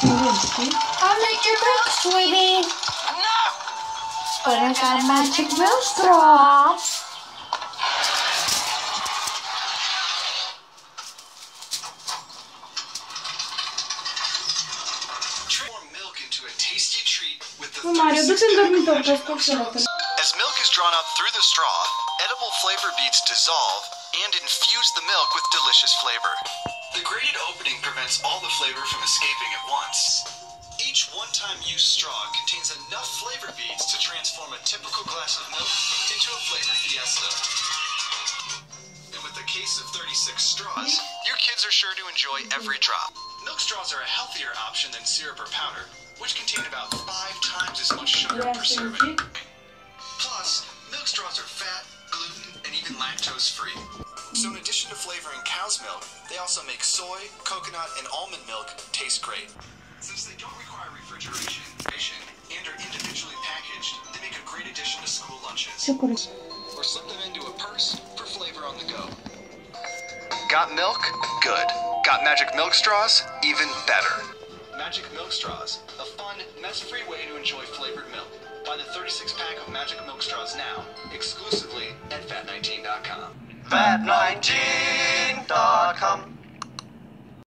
I'll make your milk, sweetie. No! But I got magic milk straws. Transform milk into a tasty treat with the No Mario, 36 ten of dormitor magic po milk skoro straws. As milk is drawn up through the straw, edible flavor beads dissolve and infuse the milk with delicious flavor. The graded opening prevents all the flavor from escaping at once. Each one-time use straw contains enough flavor beads to transform a typical glass of milk into a flavor fiesta. And with a case of 36 straws, your kids are sure to enjoy every drop. Milk straws are a healthier option than syrup or powder, which contain about five times as much sugar per serving. Plus, milk straws are fat, gluten, and even lactose free. So, in addition to flavoring cow's milk, they also make soy, coconut, and almond milk taste great. Since they don't require refrigeration, and are individually packaged, they make a great addition to school lunches. Or slip them into a purse for flavor on the go. Got milk? Good. Got magic milk straws? Even better. Magic Milk Straws, a fun, mess-free way to enjoy flavored milk. Buy the 36 pack of Magic Milk Straws now, exclusively at fat19.com. Fat19.com.